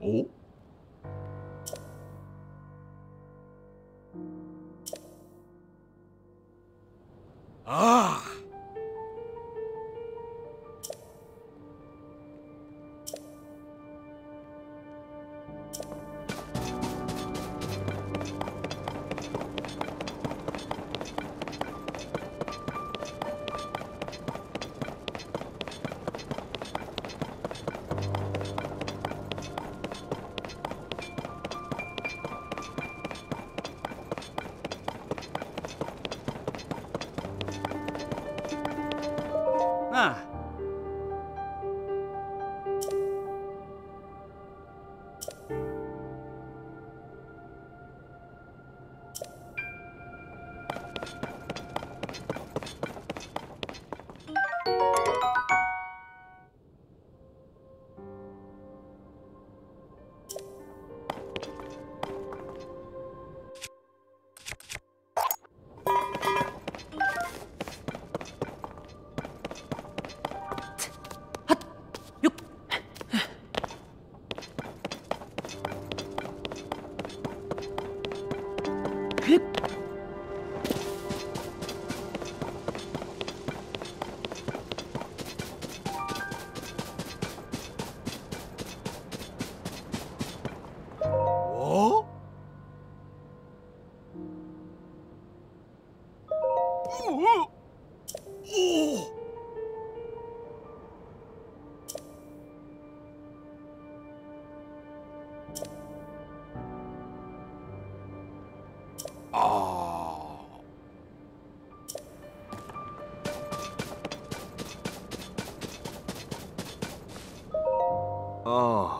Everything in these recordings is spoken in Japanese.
哦。Oh. Oh.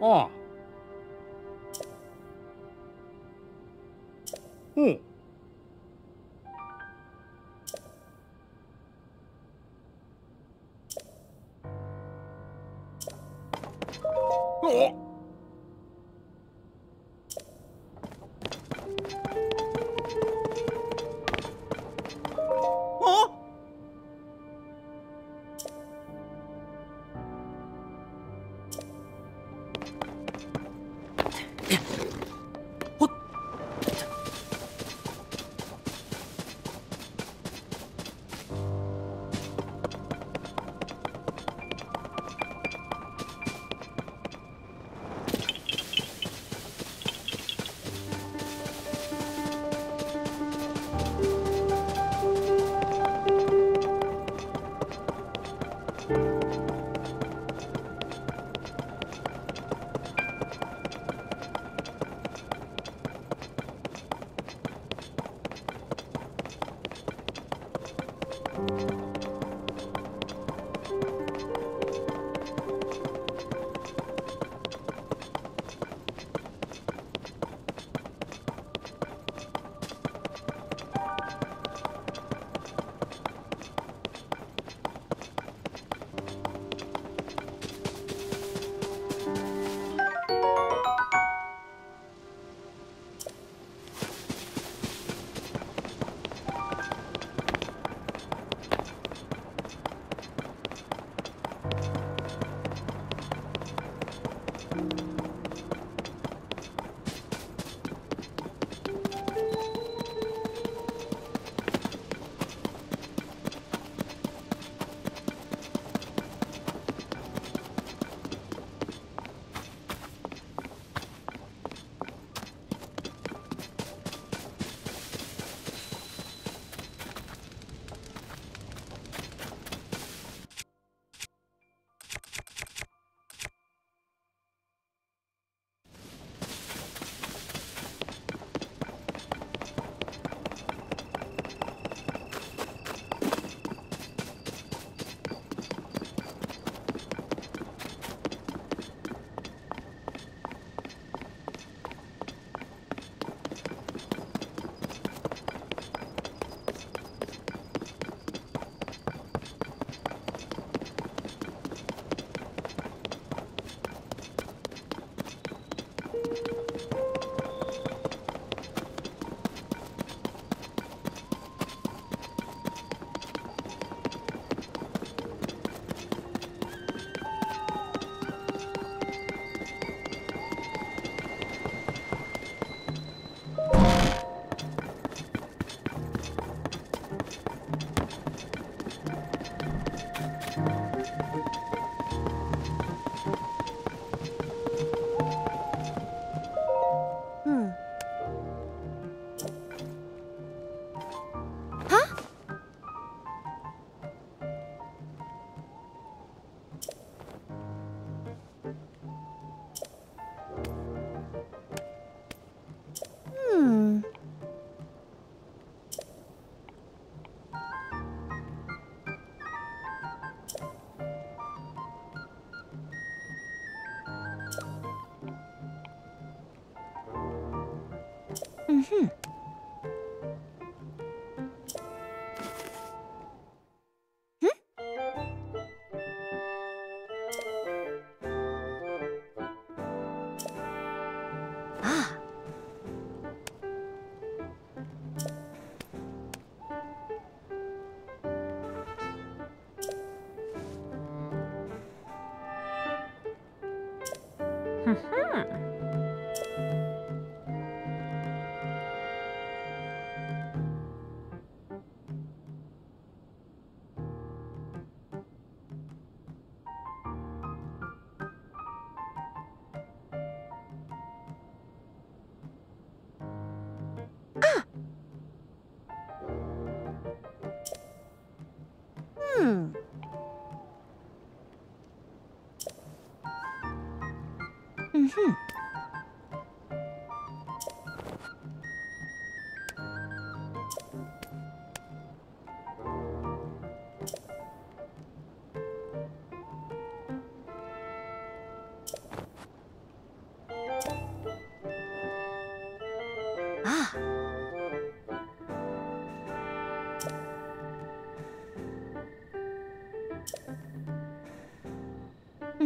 어.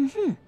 嗯。哼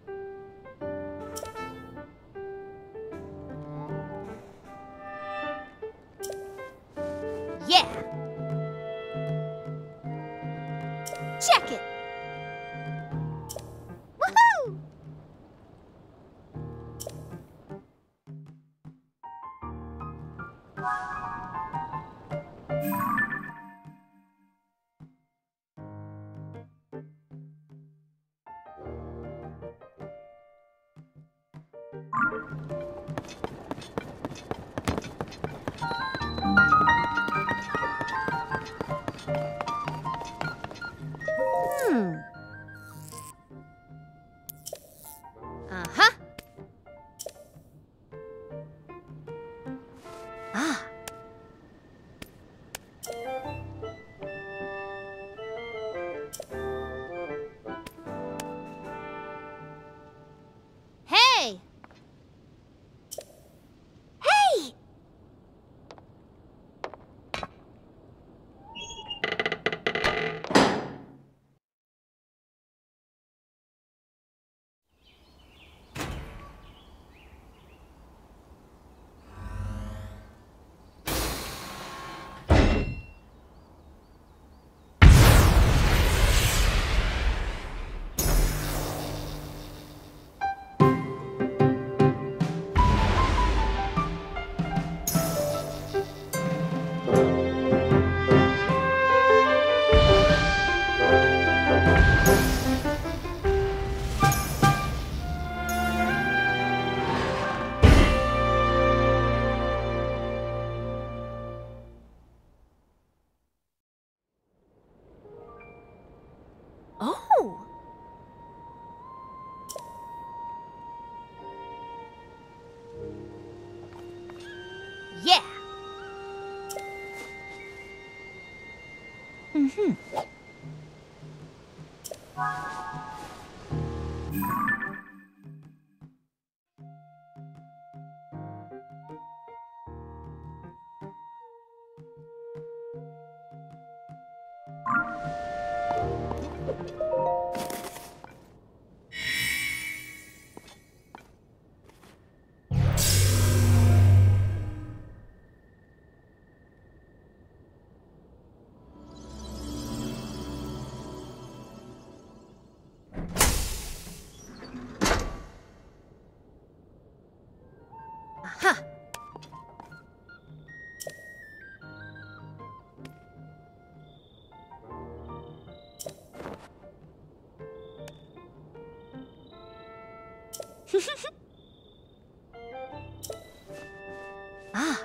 あ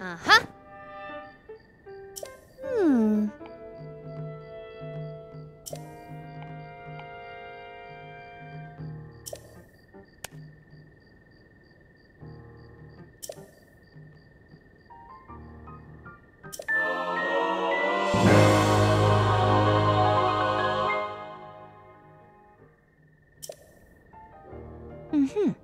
あ。は Mm-hmm.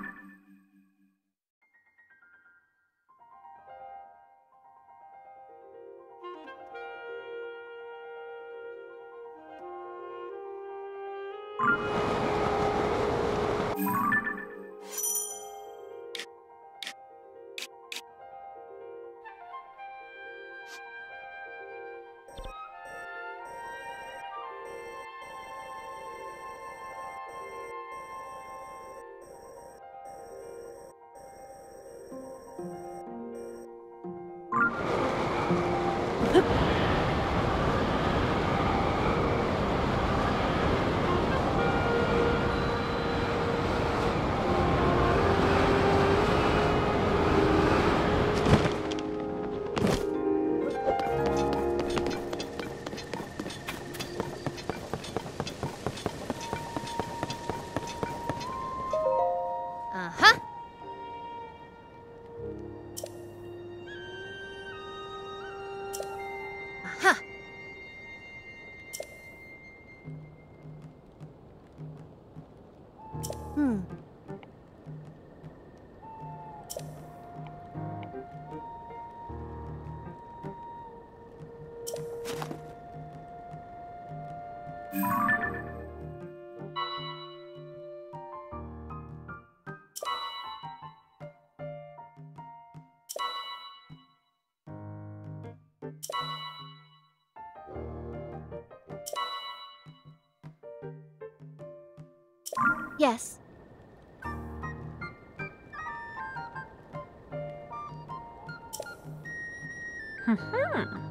Yes. Hmm.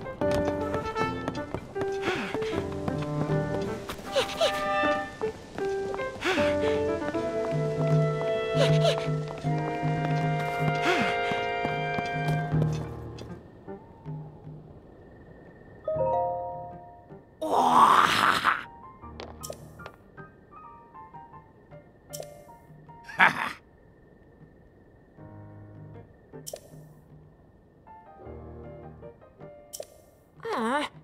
Nè!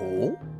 哦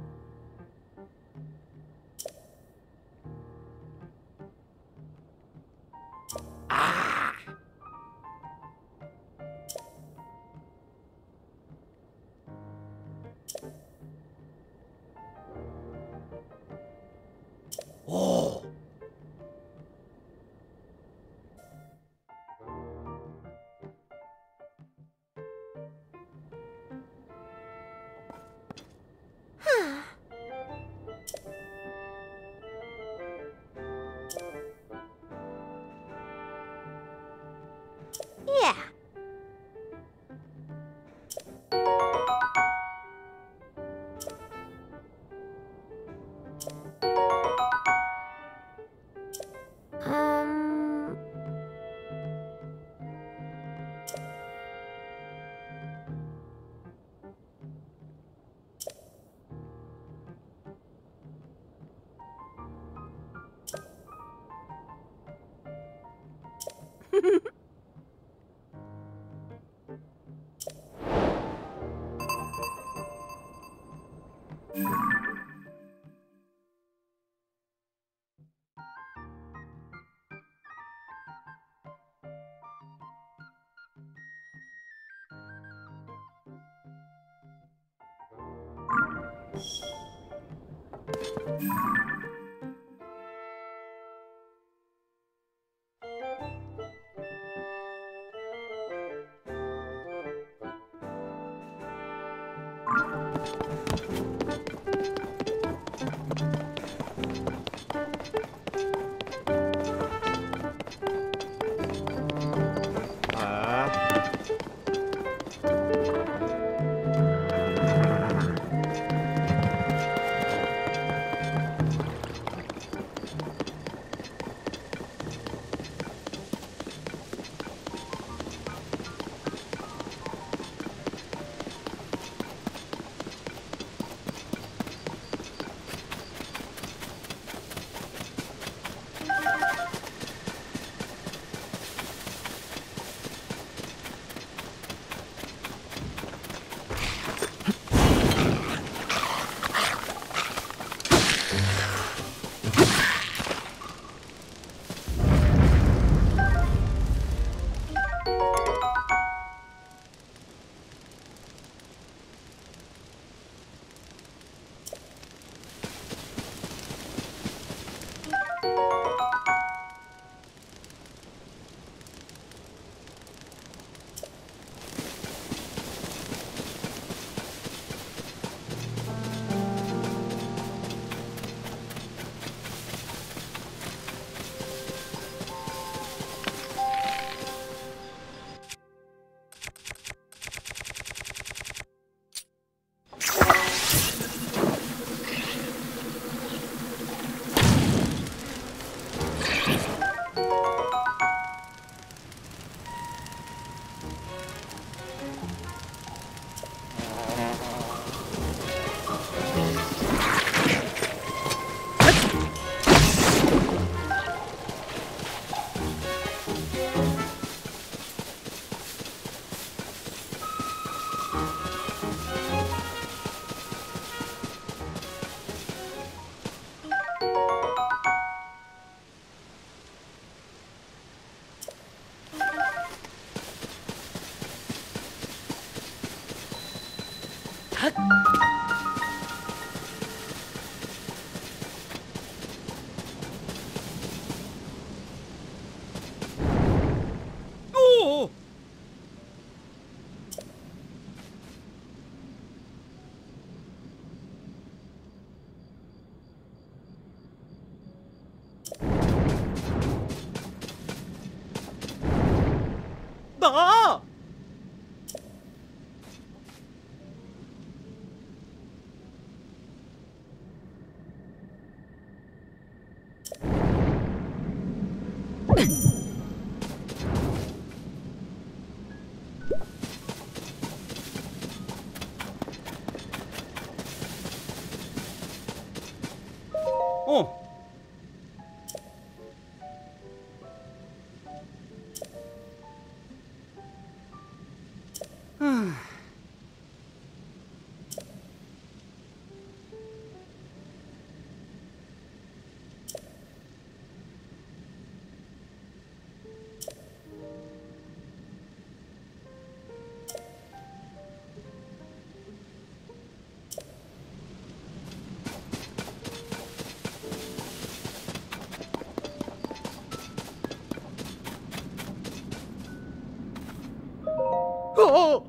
お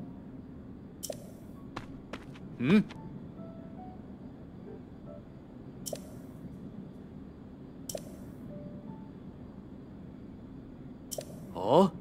ん。ああ？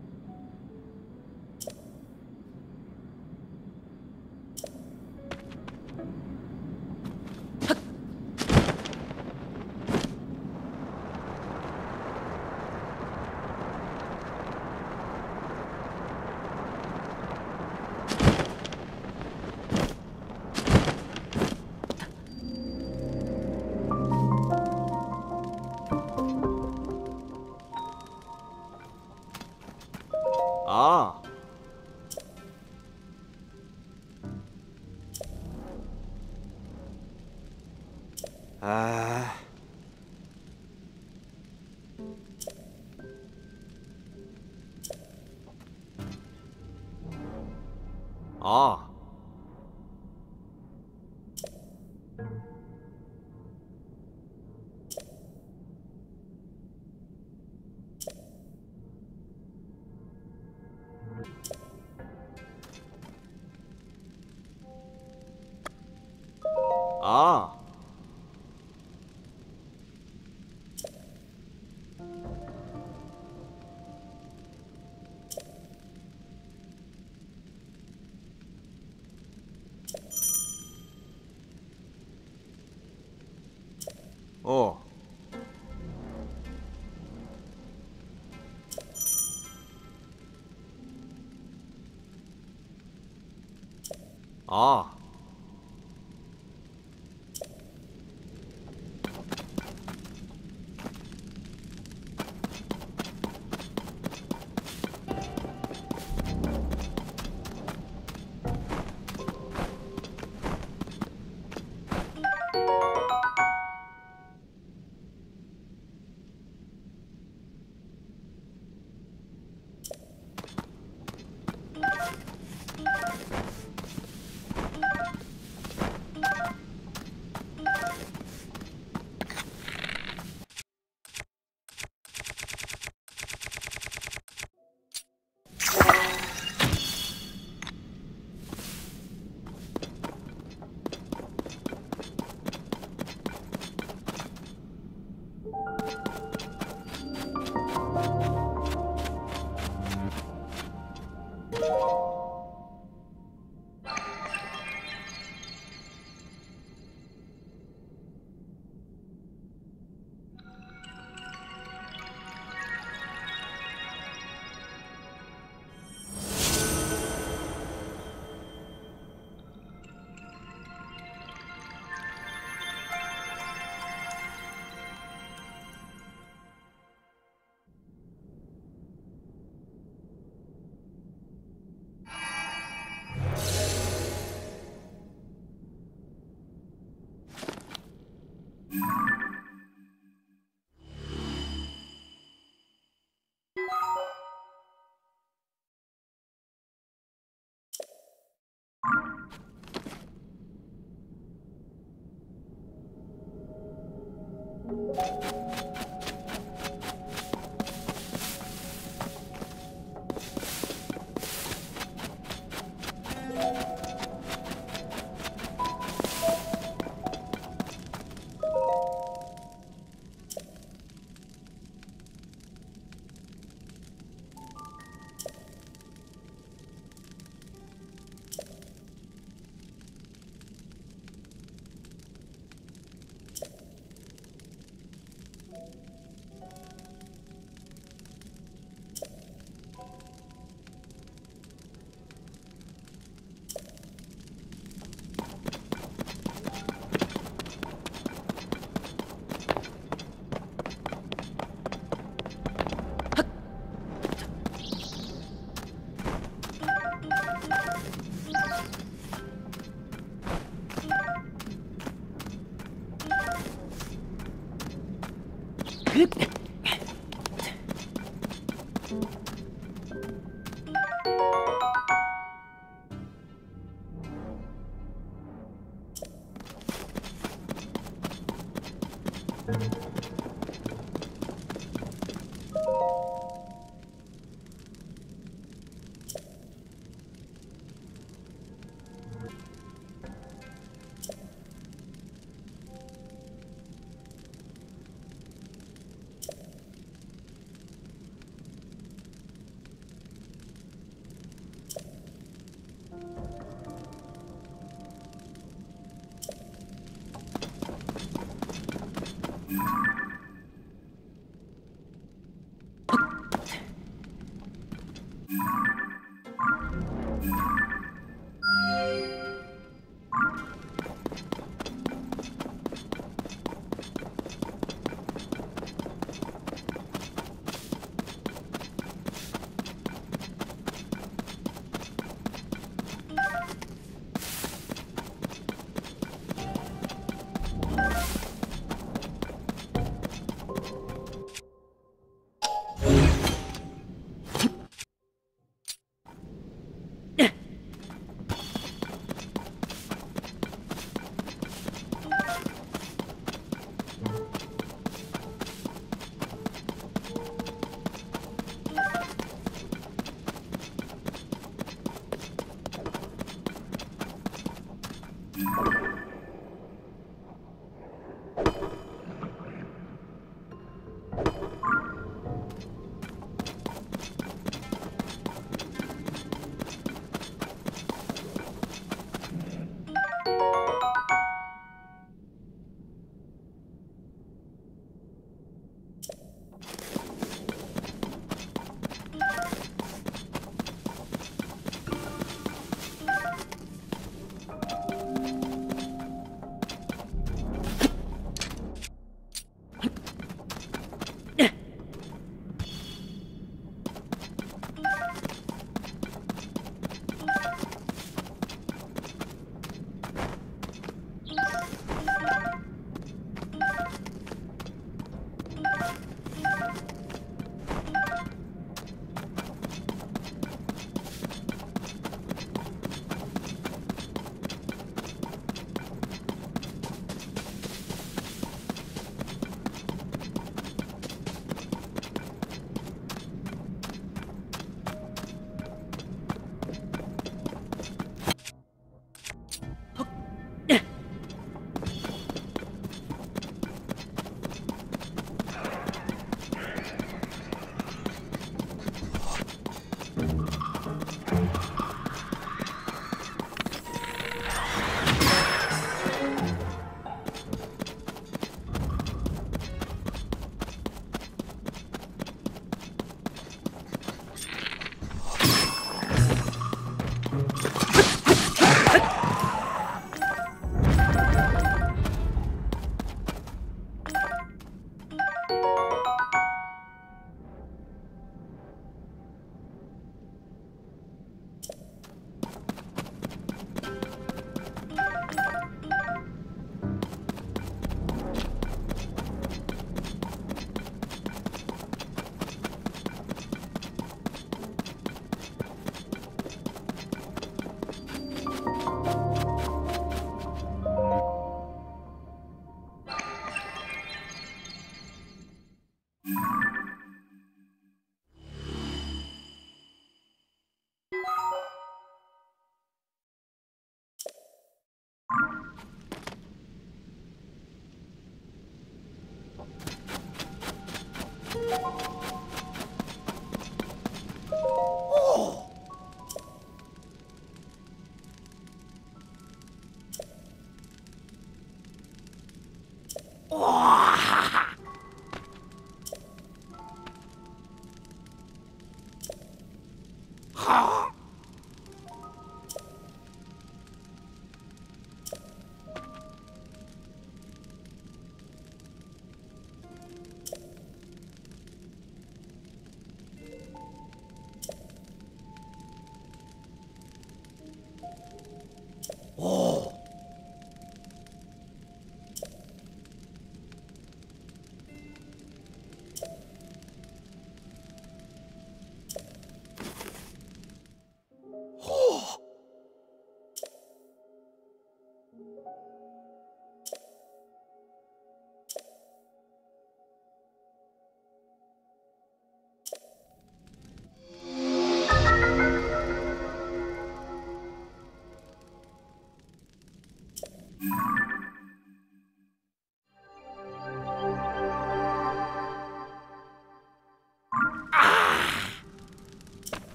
了啊！啊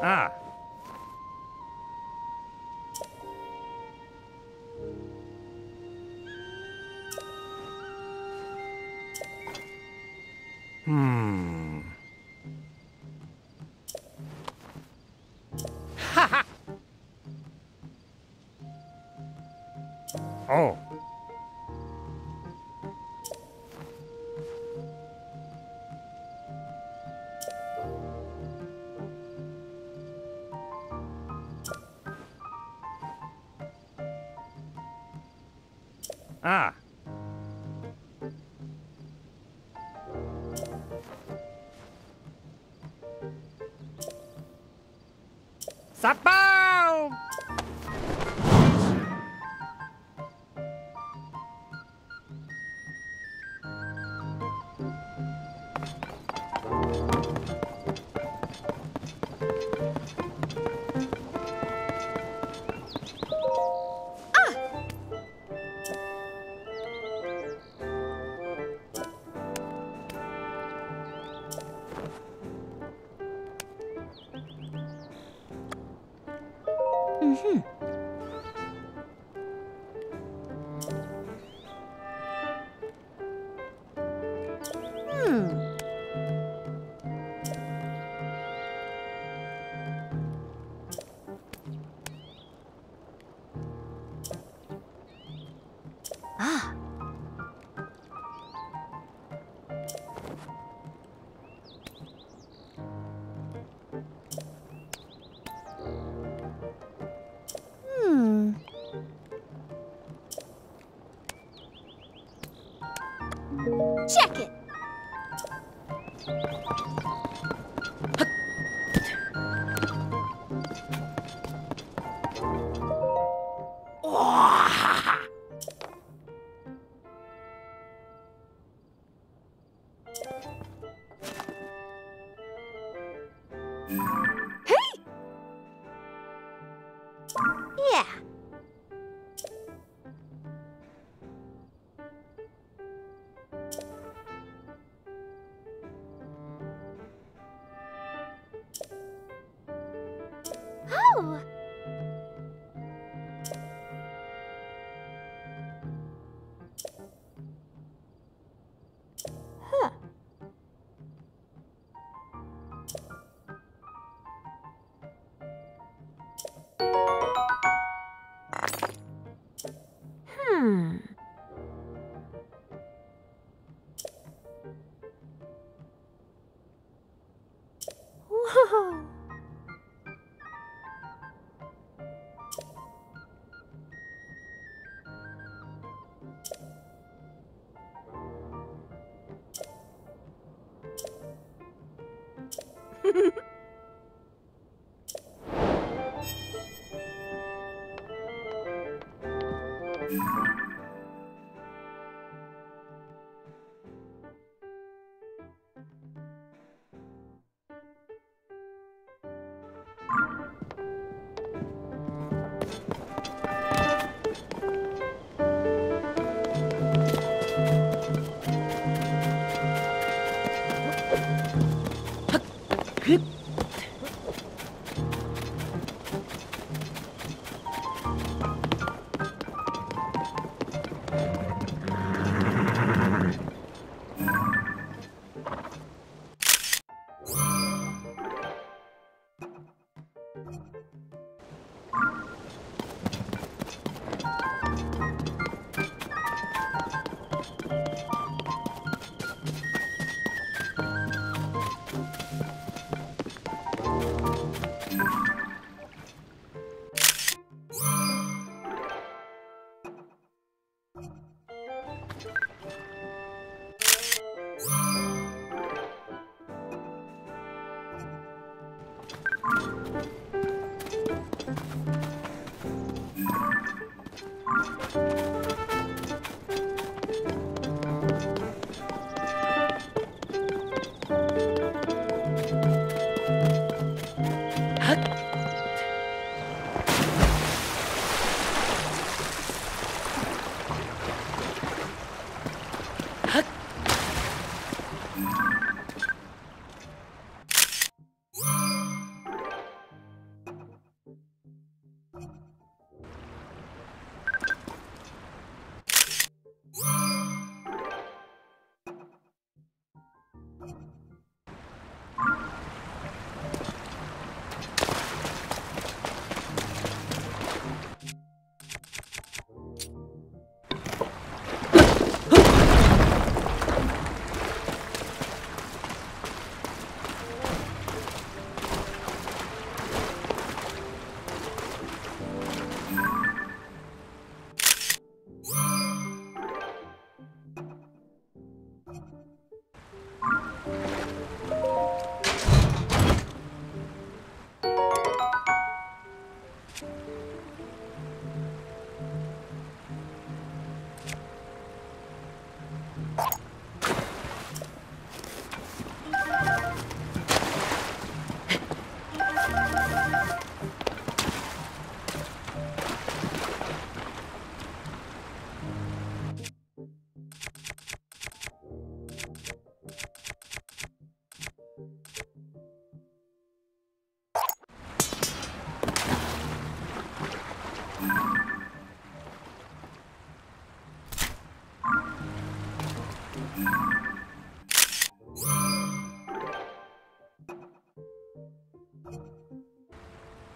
啊。Ah,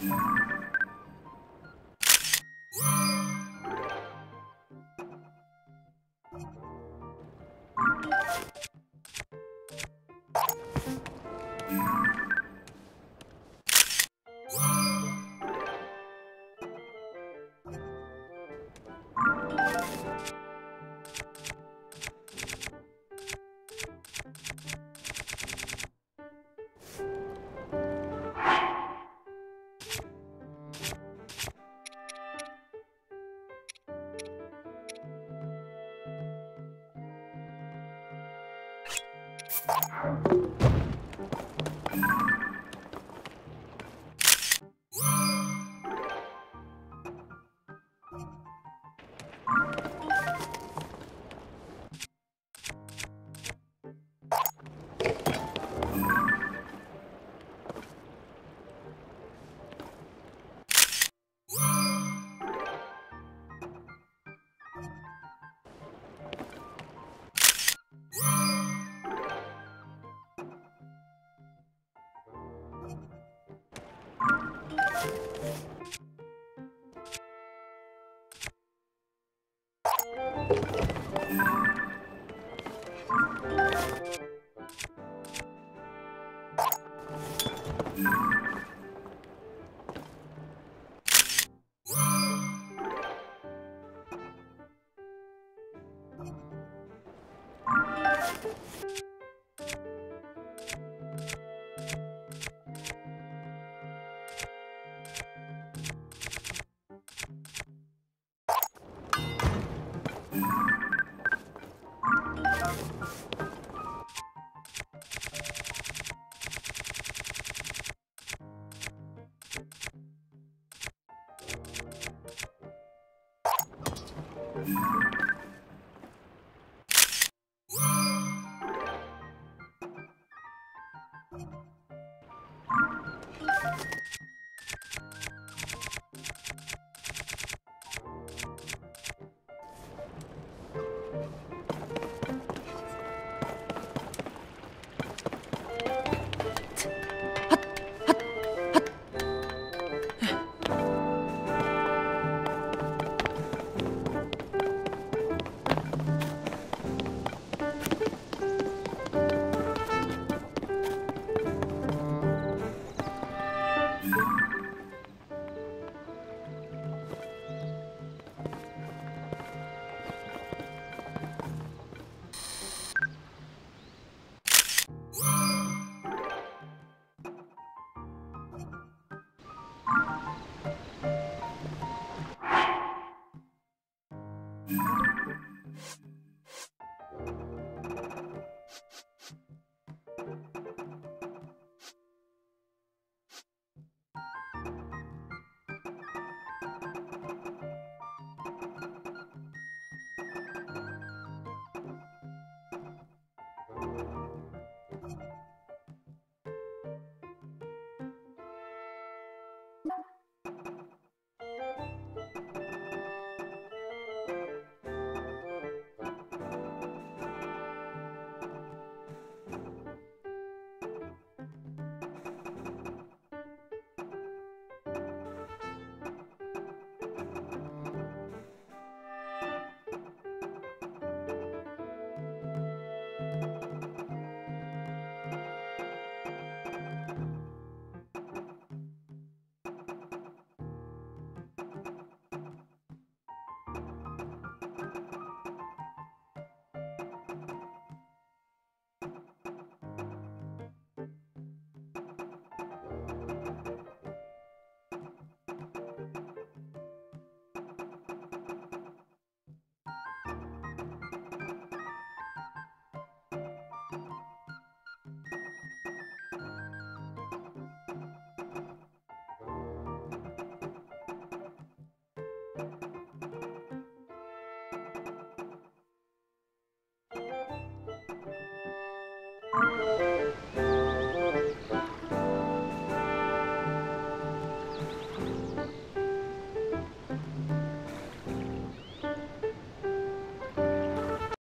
Yeah. うん。